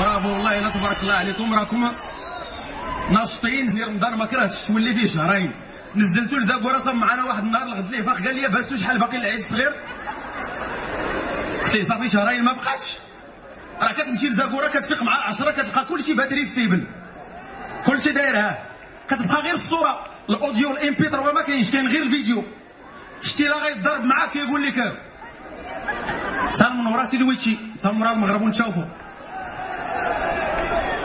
برافو والله الا تبارك الله عليكم. راكم ناشطين زير رمضان ما كرهتش. تولي فيه شهرين نزلتو لزاكورا صاب معنا واحد النهار الغد ليه فاخ قال لي باسو شحال باقي العيد الصغير قلت صافي شهرين ما بقاتش. راه كتمشي لزاكورا كتفيق مع العشرة كتلقى كلشي batterie faible كلشي داير ها. كتبقى غير الصورة. ال audio ال MP3 ما كاينش كاين غير الفيديو. شتي لا غيضرب معاك كيقول لك. تا المنورة تيلويتشي تا مورا المغرب ونشوفو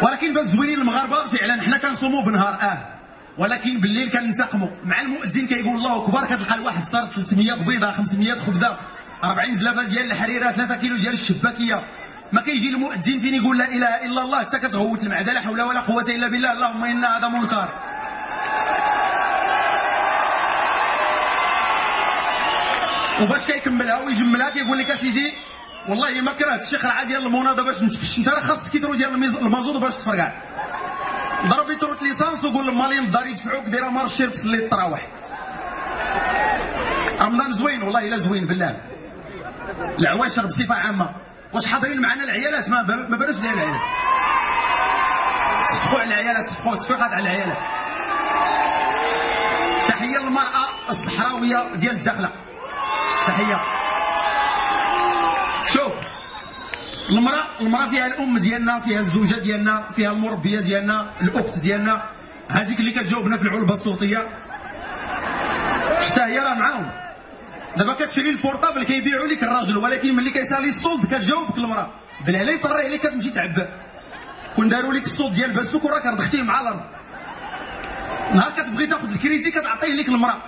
ولكن باش زوينين المغاربة فعلا حنا كنصوموا بنهار آه. ولكن بالليل كننتقموا. مع المؤذن كيقول الله أكبر كتلقى الواحد صار 300 بيضة 500 خبزة 40 زلافة ديال الحريرة 3 كيلو ديال الشباكية. ما كيجي المؤذن فين يقول لا إله إلا الله؟ حتى كتغوت المعدة لا حول ولا قوة إلا بالله. اللهم إن هذا منكر. وباش كيكملها ويجملها كيقول لك أسيدي والله ما كرهت. شي قرعه ديال المناضه باش نتفش انت راه خاصك كيديروا ديال المازوط باش تفرقع. ضرب يتروت ليسانس وقول للمالين الدار يدفعوك ديرها مارشي تصلي التراويح رمضان زوين والله إلا زوين بالله. العواشر بصفة عامة. واش حاضرين معنا العيالات؟ ما ما بانوش العيالات. صفقوا على العيالات صفقوا تصفيقات على العيالات. تحية للمرأة الصحراوية ديال الداخلة. تحية. المراه المرأة فيها الأم ديالنا فيها الزوجة ديالنا فيها المربيه ديالنا الأخت ديالنا. هذيك اللي كتجاوبنا في العلبة الصوتية. حتى هي راه معاهم. دابا كتشري البورطابل كيبيعوا لك الراجل ولكن ملي كيسالي الصولد كتجاوبك المرأة. بالعلي طري عليك كتمشي تعبى كون داروا لك الصوت ديال باسوك وراك ربحتيه مع الأرض. نهار كتبغي تاخذ الكريدي كتعطيه لك المرأة.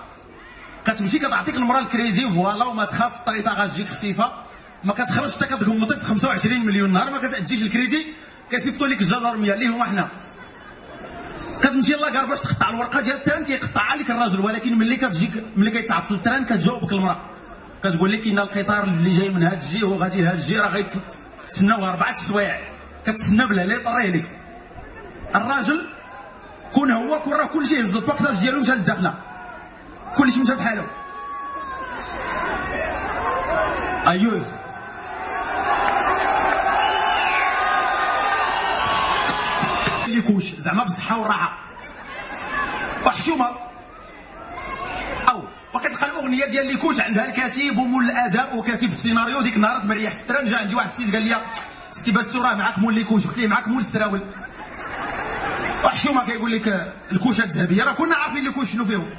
كتمشي كتعطيك المرأة ال crédit voilà وما تخاف الطريقة غتجيك خفيفة. ما كتخرجش حتى كتمضي في 25 مليون نهار ما كتاديش الكريدي كيصيفطوا لك الجدارميه اللي هما حنا. كتمشي la gare باش تقطع الورقة ديال ال train كيقطعها لك الراجل ولكن ملي كتجيك ملي كيتعطل ال train كتجاوبك المرأة. كتقول لك إن القطار اللي جاي من هاد الجي وغادي لهاد الجي راه غيتسناو أربعة سوايع. كتسنى بلا لا طريه لك الراجل كون هو كون راه كلشي هز الباكتاج ديالو مشى للداخله كلشي مشى بحالو أيوز. كوش زعما بالصحه والراحه وحشومه أو وكتلقى الاغنيه ديال اللي كوش عندها الكاتب ومول الأداء وكاتب السيناريو ديك النهار مريح في التران جا عندي واحد السيد قال لي سي باسو راه معاك مول les couches قلت ليه معاك مول السراول. وحشومه كيقول لك الكوشة الذهبية. راه كنا عارفين les couches شنو فيهم.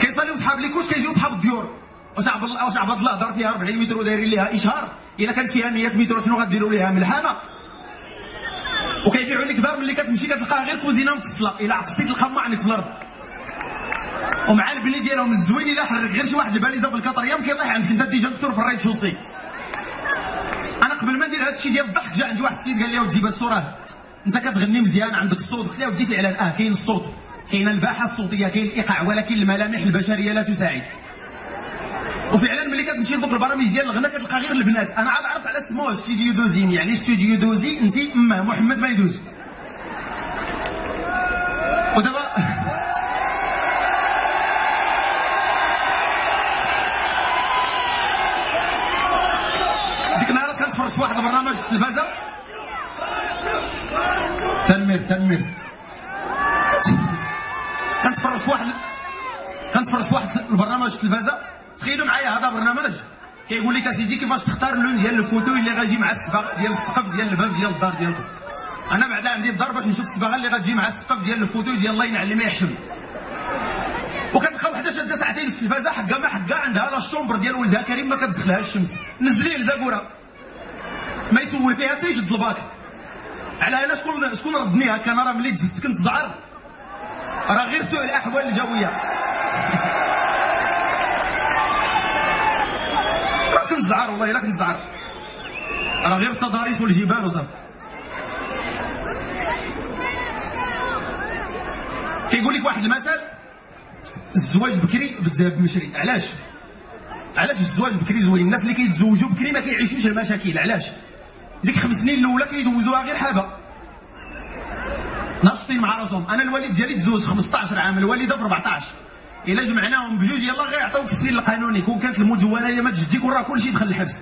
كيصليو صحاب les couches كيجيو صحاب الديور. واش عبد الله واش عبد الله دار فيها 40 متر ودايرين ليها إشهار. إلا كانت فيها 100 متر شنو غديروا ليها؟ ملحانه وكيبيعوا لك دار ملي كتمشي كتلقاها غير كوزينة مفصلة. إلا عطستي تلقى عندك في الأرض. ومع البني ديالهم الزوين إلا حرك غير شي واحد الباليزة في ال quatrième كيطيح عندك. أنت déjà دكتور في ال rez-de-chaussée أنا قبل ما ندير هذا الشيء ديال الضحك جا عندي واحد السيد قال لي بس راه أنت كتغني مزيان عندك الصوت قلت له ودي فعلا آه كاين الصوت. كاين البحة الصوتية كاين الإيقاع ولكن الملامح البشرية لا تساعد. وفعلا ملي كتمشي لدوك البرامج ديال الغناء كتلقى غير البنات. أنا عاد عرفت علاش سموه ستوديو 2M يعني ستوديو دوزي أنت أما محمد ما يدوز. ودابا ديك النهار كنتفرج في واحد البرنامج في التلفازه تنمير تنمير كنتفرج في واحد كنتفرج في واحد البرنامج في التلفازه تخيلوا معايا هذا برنامج كيقول لك اسيدي كيفاش تختار اللون ديال ال fauteuil اللي غادي مع الصباغ ديال السقف ديال الباب ديال الدار ديالكم أنا بعدا عندي الدار باش نشوف الصباغه اللي غتجي مع السقف ديال ال fauteuil ديال الله ينعل ما يحشم. وكتلقى وحده شاده ساعتين في التلفازه حقا ما حقا عندها la chambre ديال ولدها كريم ما كتدخلهاش الشمس. نزليه لزاكورة. ما يسول فيها حتى يشد الباك. على هنا شكون شكون ردني هكا أنا راه ملي تزدت كنت زعر راه غير سوء الأحوال الجوية. راه كنت زعر والله الا كنت زعر راه غير التضاريس والجبال وصافي كيقول لك واحد المثل الزواج بكري بالذهب مشري علاش؟ علاش الزواج بكري زوين؟ الناس اللي كيتزوجوا بكري ما كيعيشوش المشاكل. علاش؟ ديك خمس سنين الأولى كيدوزوها غير حابة. ناشطين مع راسهم. أنا الوالد ديالي تزوج 15 عام الوالدة ب 14 إلا جمعناهم بجوج يلاه غيعطيوك السن القانوني. كون كانت المدونه هي ما تجديك وراه كلشي دخل الحبس.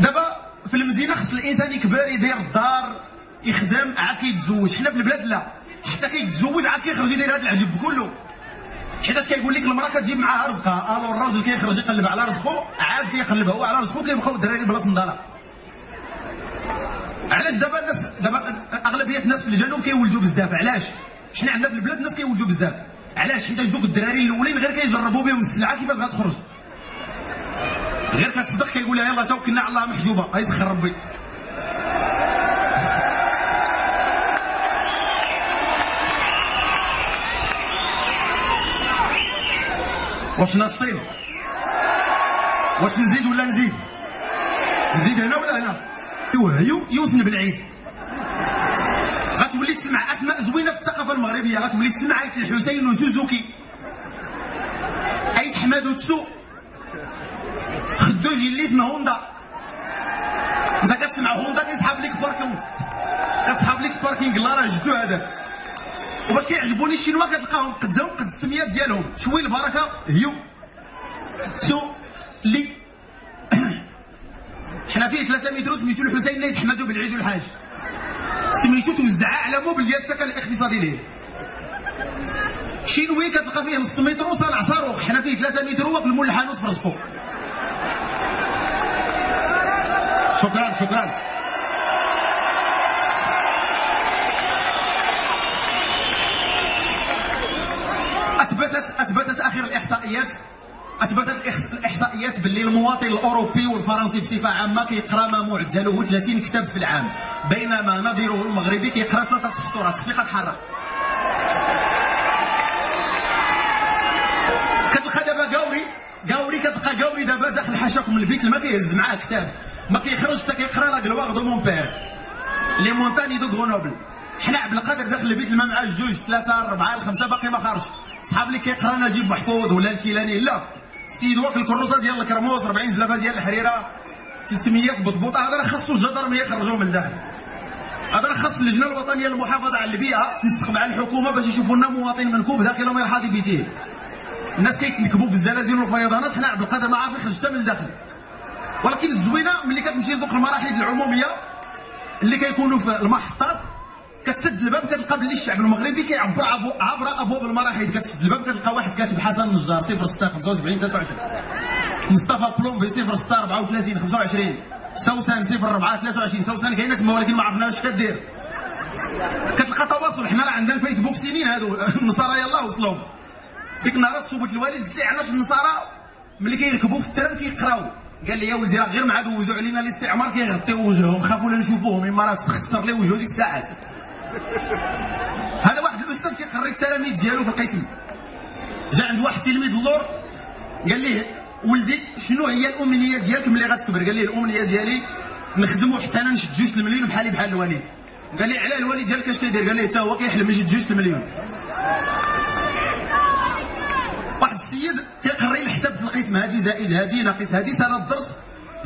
دابا في المدينة خص الإنسان يكبر يدير الدار يخدم عاد كيتزوج. حنا في البلاد لا. حتى كيتزوج عاد كيخرج يدير هذا العجب كله. حيتاش كيقول لك المرأة كتجيب معاها رزقها. ألو الراجل كيخرج يقلب على رزقه عاد كيقلب هو على رزقه كيبقاو الدراري بلا صنداله علاش دابا الناس دابا أغلبية الناس في الجنوب كيولدوا بزاف؟ علاش؟ حنا عندنا في البلاد الناس كيولدوا بزاف. علاش؟ حيت دوك الدراري الأولين غير كيجربوا بهم السلعة كيفاش غتخرج. غير كتصدق كيقول لها يلاه توكلنا على الله محجوبة. يسخر ربي. واش ناشطين واش نزيد ولا نزيد؟ نزيد هنا ولا هنا؟ يوهيو يوزن بالعيد. تسمع أسماء زوينة في الثقافة المغربية. غتولي تسمع ايت الحسين وسوزوكي ايت حماد وتسو. خدو اللي اسمه هوندا. انت كتسمع هوندا كيسحب لك باركينغ كتسحب لك باركينغ لا راه جدو هذاك وباش كيعجبوني الشينوا كتلقاهم قدهم قد السميات ديالهم. شوي البركة. هيو. سو لي. حنا فيه ثلاثة مترو سميتو الحسين نايس حمادو بالعيد والحاج. سميتو توزع على موبل ديال السكن الاقتصادي ليه. شينوي كتلقى فيه نص مترو صانع صاروخ حنا فيه ثلاثة مترو وفي المول الحانوت في شكرا شكرا. اثبتت أثبتت آخر الإحصائيات. أثبتت الإحصائيات باللي المواطن الأوروبي والفرنسي بصفة عامة كيقرأ ما معدله 30 كتاب في العام بينما نظيره المغربي كيقرأ ثلاثة سطورات الثقة تحرك كتلقى دابا قاوري قاوري كتلقى قاوري دابا داخل حاشاكم البيت ما كيهز معاه كتاب. ما كيخرج حتى كيقرأ La Gloire de mon père. Les montagnes de Grenoble. حنا عبد القادر داخل البيت الماء معاه جوج ثلاثة أربعة الخمسة باقي ما خرج. صحاب اللي كيقرأ نجيب محفوظ ولا الكيلاني لا. السيد واكل الكروسه ديال الكرموس 40 زلافه ديال الحريره 300 بطبوطة. هذا راه خاصو الجدرميه يخرجوه من الداخل هذا راه خاص اللجنة الوطنية للمحافظة على البيئه تنسق مع الحكومة باش يشوفوا لنا مواطن منكوب داخل مرحاض بيته الناس كيكبوا في الزلازل والفيضانات حنا عبد القادر ما عارف يخرج حتى من الداخل. ولكن الزوينة ملي كتمشي لدوك المراحل العمومية اللي كيكونوا في المحطات كتسد الباب كتلقى باللي الشعب المغربي كيعبر عبر ابواب المراحل كتسد الباب كتلقى واحد كاتب حسن النجار 06 75 23 مصطفى بلومبي 06 34 25 سوسن 04 23 سوسن كاينة تما ولكن ما عرفناش اش كدير كتلقى تواصل. حنا راه عندنا الفيسبوك سنين هادو. النصارى يلاه وصلوا ديك النهار صوبت الوالد قلت لي علاش النصارى ملي كيركبوا في الترام كيقراو. قال لي يا ولدي راه غير مع دوزوا علينا الاستعمار كيغطيو وجههم. خافوا لا نشوفوهم إما راه خسر لي وجهه ديك الساعات. هذا واحد الأستاذ كيقري التلاميذ ديالو في القسم. جا عند واحد تلميذ اللور قال ليه ولدي شنو هي الأمنية ديالك ملي غتكبر؟ قال ليه الأمنية ديالي نحلم حتى أنا نشد جوج المليون بحالي بحال الوالد. قال لي على الوالد ديالك اش كيدير؟ قال لي حتى هو كيحلم يشد جوج المليون. واحد السيد كيقري الحساب في القسم هذه زائد هذه ناقص هذه سالا الدرس.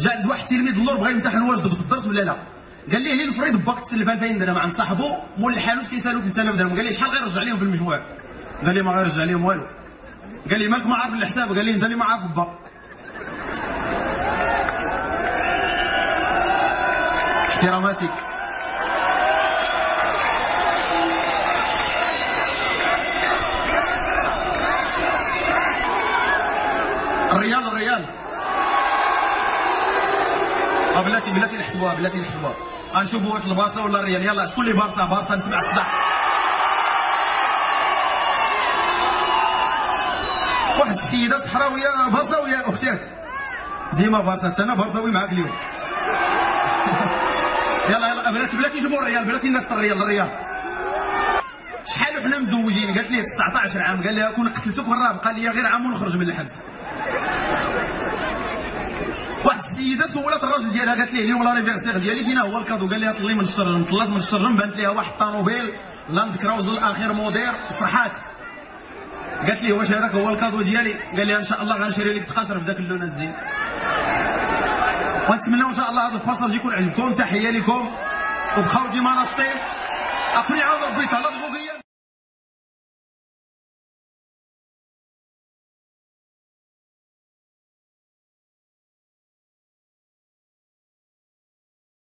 جا عند واحد التلميذ اللور بغى يمتحن واش ضبط الدرس ولا لا؟ قال ليه نفرض باك تسلف 2000 درهم عند صاحبه مول الحانوت كيسالو 3000 درهم قال لي شحال غيرجع لهم في المجموع؟ قال لي ما غيرجع لهم والو. قال لي مالك ما عارف الحساب؟ قال لي اللي ما عارف با احترامات. الريال الريال. بلاتي بلاتي نحسبوها بلاتي نحسبوها غنشوفوا واش البارسا ولا الريال يلا شكون اللي بارسا؟ بارسا نسمع الصداع واحد السيدة صحراوية بارساويه أختي ديما بارسا أنا بارساوي معاك اليوم؟ يلا يلا بلاتي بلاتي جيبوا الريال بلاتي الناس الريال الريال. وحنا مزوجين. قالت لي 19 عام. قال لي كون قتلتك برا بقى لي غير عام ونخرج من الحبس. واحد السيدة سولت الراجل ديالها. قالت ليه اليوم l'anniversaire ديالي فينا هو ال cadeau. قال لها طلي من الشرجم طلات من الشرجم بانت ليها واحد طانوبيل. لاند كروزر اخر موديل. فرحات. قالت لي واش هذاك هو ال cadeau ديالي؟ قال لي إن شاء الله غنشري لك تقاشر في ذاك اللون الزين. ونتمنى إن شاء الله هذا ال passage يكون عجبكم. تحية لكم. وبقاو ديما ناشطين اقنعوا ربي على الغوغيه